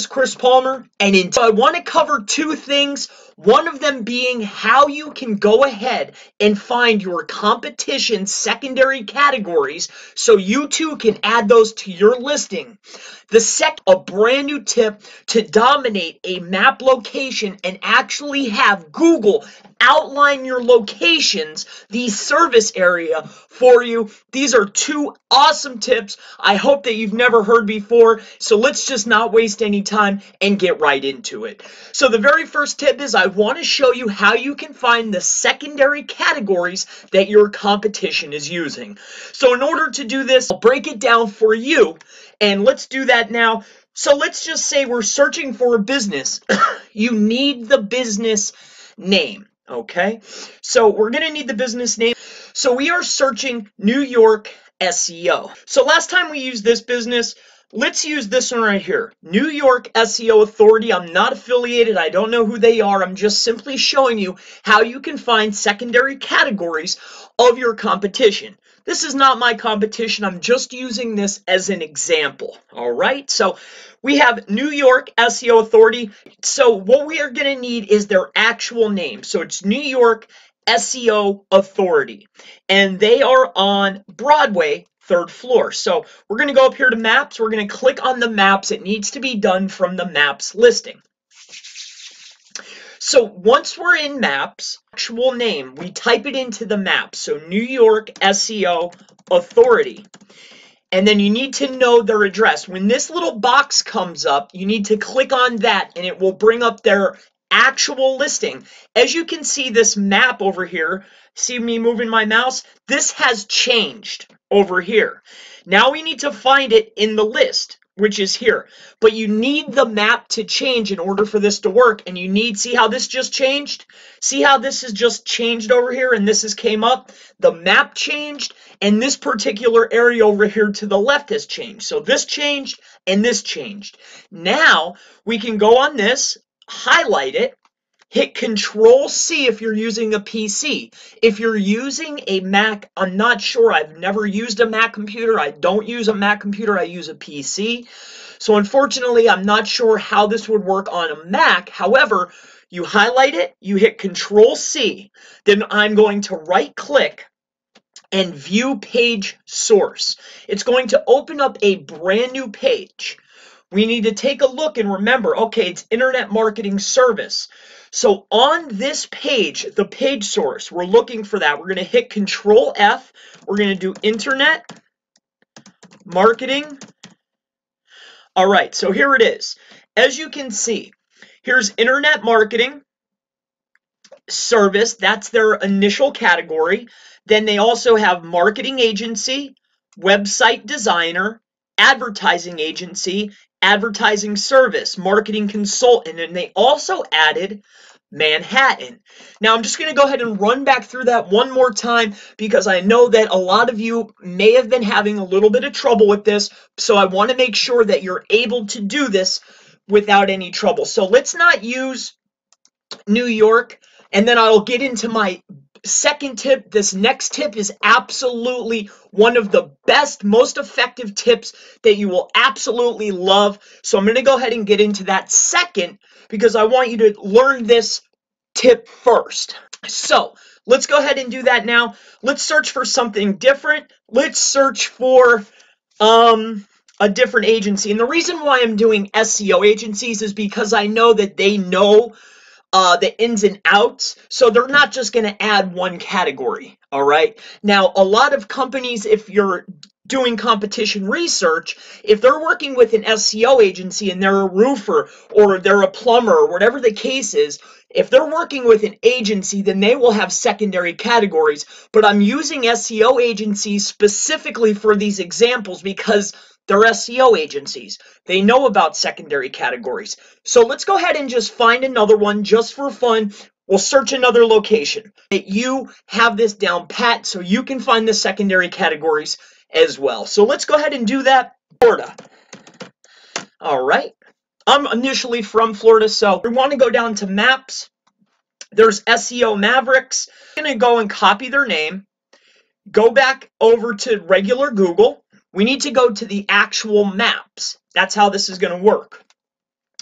is Chris Palmer, and in I want to cover two things. One of them being how you can go ahead and find your competition secondary categories so you too can add those to your listing. The second, a brand new tip to dominate a map location and actually have Google outline your locations, the service area for you. These are two awesome tips I hope that you've never heard before. So let's just not waste any time and get right into it. So the very first tip is I want to show you how you can find the secondary categories that your competition is using. So in order to do this, I'll break it down for you and let's do that now. So let's just say we're searching for a business. you need the business name. Okay, so we're going to need the business name. So we are searching New York SEO. So last time we used this business, let's use this one right here. New York SEO Authority. I'm not affiliated. I don't know who they are. I'm just simply showing you how you can find secondary categories of your competition. This is not my competition. I'm just using this as an example. All right. So we have New York SEO Authority. So what we are going to need is their actual name. So it's New York SEO Authority. And they are on Broadway, third floor. So we're going to go up here to maps. We're going to click on the maps. It needs to be done from the maps listing. So once we're in maps, actual name, we type it into the map. So New York SEO Authority. And then you need to know their address. When this little box comes up, you need to click on that and it will bring up their actual listing. As you can see this map over here, see me moving my mouse? This has changed over here. Now we need to find it in the list which is here. But you need the map to change in order for this to work. And you need, see how this just changed? See how this has just changed over here and this has came up? The map changed and this particular area over here to the left has changed. So this changed and this changed. Now we can go on this, highlight it, hit Control C if you're using a PC. If you're using a Mac, I'm not sure. I've never used a Mac computer. I don't use a Mac computer. I use a PC. So unfortunately, I'm not sure how this would work on a Mac. However, you highlight it, you hit Control C, then I'm going to right click and view page source. It's going to open up a brand new page. We need to take a look and remember, okay, it's internet marketing service. So on this page, the page source, we're looking for that. We're going to hit Control F. We're going to do Internet Marketing. All right, so here it is. As you can see, here's Internet Marketing Service. That's their initial category. Then they also have Marketing Agency, Website Designer, Advertising Agency, advertising service, marketing consultant, and they also added Manhattan. Now, I'm just going to go ahead and run back through that one more time because I know that a lot of you may have been having a little bit of trouble with this. So I want to make sure that you're able to do this without any trouble. So let's not use New York, and then I'll get into my second tip, this next tip is absolutely one of the best, most effective tips that you will absolutely love. So I'm going to go ahead and get into that second because I want you to learn this tip first. So let's go ahead and do that now. Let's search for something different. Let's search for um, a different agency. And the reason why I'm doing SEO agencies is because I know that they know uh, the ins and outs. So they're not just going to add one category. All right. Now, a lot of companies, if you're doing competition research, if they're working with an SEO agency and they're a roofer or they're a plumber or whatever the case is, if they're working with an agency, then they will have secondary categories. But I'm using SEO agencies specifically for these examples because they're SEO agencies. They know about secondary categories. So let's go ahead and just find another one just for fun. We'll search another location. You have this down pat so you can find the secondary categories as well. So let's go ahead and do that. Florida. All right. I'm initially from Florida, so we want to go down to maps. There's SEO Mavericks. I'm going to go and copy their name. Go back over to regular Google. We need to go to the actual maps. That's how this is going to work.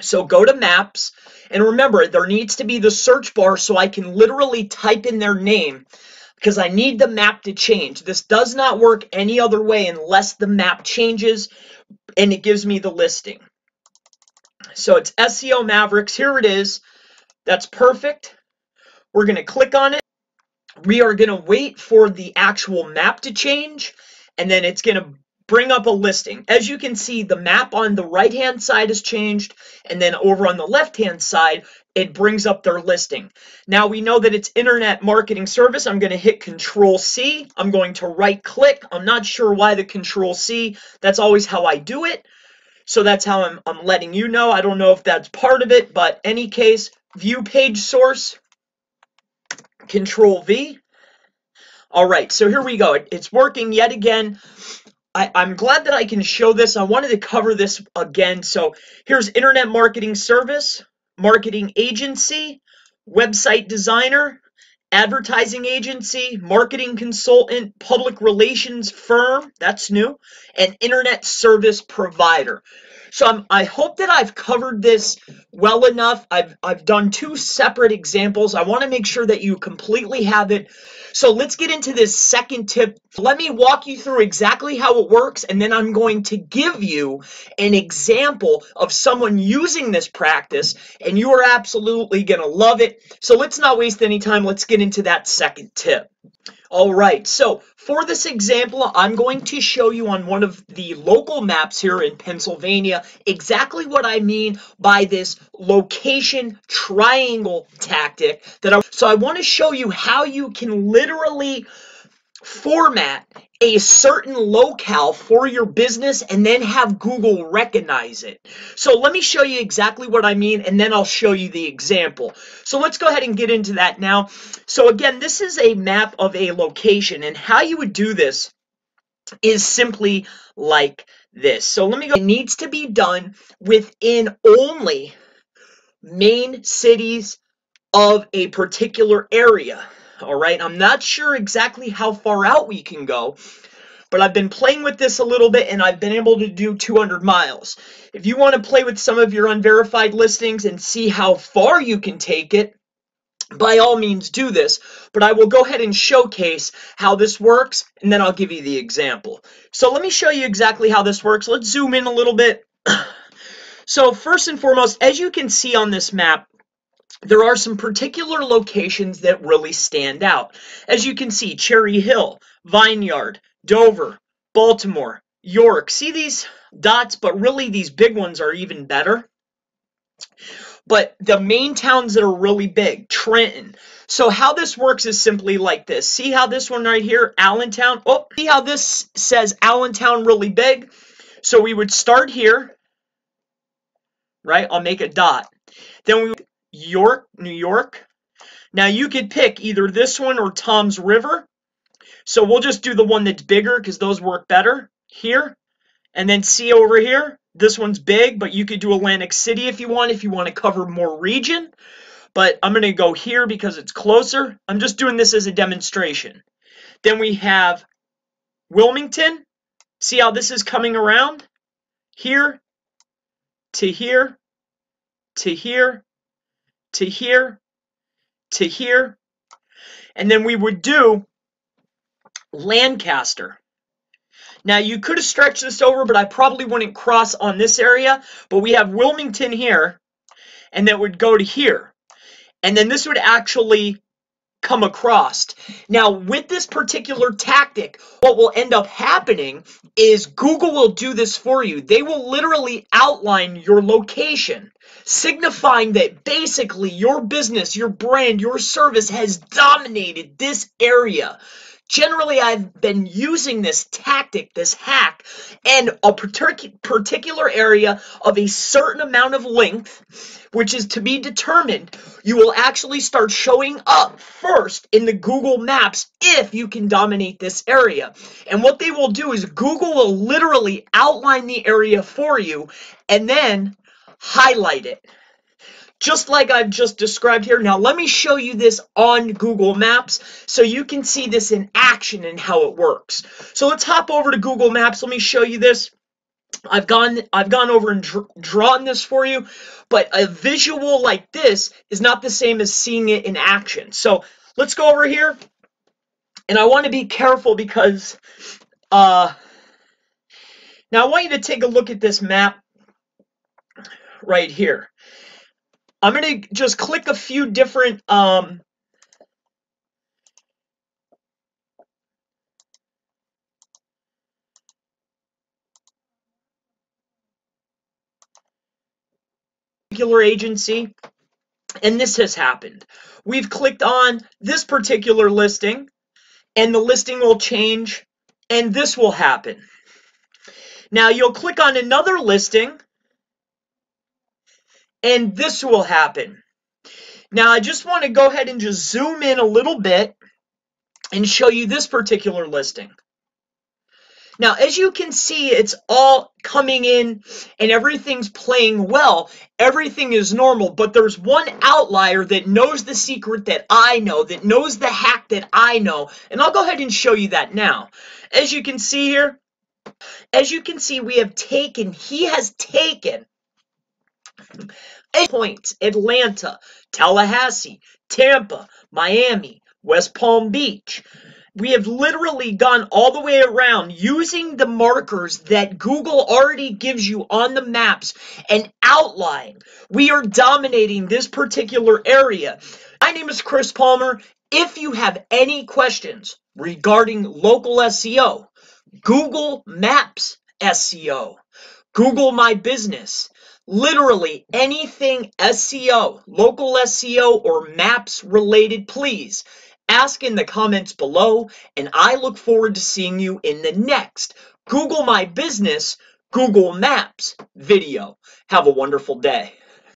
So go to maps and remember there needs to be the search bar so I can literally type in their name because I need the map to change. This does not work any other way unless the map changes and it gives me the listing. So it's SEO Mavericks. Here it is. That's perfect. We're going to click on it. We are going to wait for the actual map to change and then it's going to bring up a listing. As you can see, the map on the right-hand side has changed, and then over on the left-hand side, it brings up their listing. Now we know that it's Internet Marketing Service. I'm going to hit Control C. I'm going to right click. I'm not sure why the Control C. That's always how I do it. So that's how I'm, I'm letting you know. I don't know if that's part of it, but any case, view page source, Control V. All right, so here we go. It, it's working yet again. I, am glad that I can show this. I wanted to cover this again. So here's Internet Marketing Service, Marketing Agency, Website Designer, Advertising Agency, Marketing Consultant, Public Relations Firm, that's new, and Internet Service Provider. So I'm, i hope that I've covered this well enough. I've, I've done two separate examples. I want to make sure that you completely have it. So let's get into this second tip. Let me walk you through exactly how it works, and then I'm going to give you an example of someone using this practice, and you are absolutely going to love it. So let's not waste any time. Let's get into that second tip. All right, so for this example, I'm going to show you on one of the local maps here in Pennsylvania exactly what I mean by this location triangle tactic that I so I want to show you how you can literally format a certain locale for your business and then have Google recognize it. So let me show you exactly what I mean and then I'll show you the example. So let's go ahead and get into that now. So again, this is a map of a location and how you would do this is simply like this. So let me go. It needs to be done within only main cities of a particular area. All right, I'm not sure exactly how far out we can go, but I've been playing with this a little bit and I've been able to do 200 miles. If you want to play with some of your unverified listings and see how far you can take it, by all means do this, but I will go ahead and showcase how this works and then I'll give you the example. So let me show you exactly how this works. Let's zoom in a little bit. so first and foremost, as you can see on this map, there are some particular locations that really stand out. As you can see, Cherry Hill, Vineyard, Dover, Baltimore, York. See these dots, but really these big ones are even better. But the main towns that are really big, Trenton. So how this works is simply like this. See how this one right here, Allentown? Oh, see how this says Allentown really big? So we would start here, right? I'll make a dot. Then we York, New York. Now you could pick either this one or Toms River. So we'll just do the one that's bigger because those work better here. And then see over here, this one's big, but you could do Atlantic City if you want, if you want to cover more region. But I'm going to go here because it's closer. I'm just doing this as a demonstration. Then we have Wilmington. See how this is coming around? Here to here to here to here to here. And then we would do Lancaster. Now you could have stretched this over, but I probably wouldn't cross on this area. But we have Wilmington here, and that would go to here. And then this would actually come across. Now, with this particular tactic, what will end up happening is Google will do this for you. They will literally outline your location, signifying that basically your business, your brand, your service has dominated this area. Generally, I've been using this tactic, this hack, and a particular area of a certain amount of length, which is to be determined, you will actually start showing up first in the Google Maps if you can dominate this area. And what they will do is Google will literally outline the area for you and then highlight it just like I've just described here. Now let me show you this on Google Maps so you can see this in action and how it works. So let's hop over to Google Maps. Let me show you this. I've gone I've gone over and dr drawn this for you, but a visual like this is not the same as seeing it in action. So let's go over here, and I want to be careful because uh, now I want you to take a look at this map right here. I'm going to just click a few different um, particular agency, and this has happened. We've clicked on this particular listing, and the listing will change, and this will happen. Now you'll click on another listing, and this will happen. Now I just want to go ahead and just zoom in a little bit and show you this particular listing. Now, as you can see, it's all coming in and everything's playing well. Everything is normal, but there's one outlier that knows the secret that I know, that knows the hack that I know, and I'll go ahead and show you that now. As you can see here, as you can see, we have taken, he has taken points, Atlanta, Tallahassee, Tampa, Miami, West Palm Beach, we have literally gone all the way around using the markers that Google already gives you on the maps and outline. We are dominating this particular area. My name is Chris Palmer. If you have any questions regarding local SEO, Google Maps SEO, Google My Business, literally anything SEO, local SEO, or maps related, please Ask in the comments below, and I look forward to seeing you in the next Google My Business Google Maps video. Have a wonderful day.